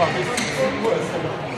Well,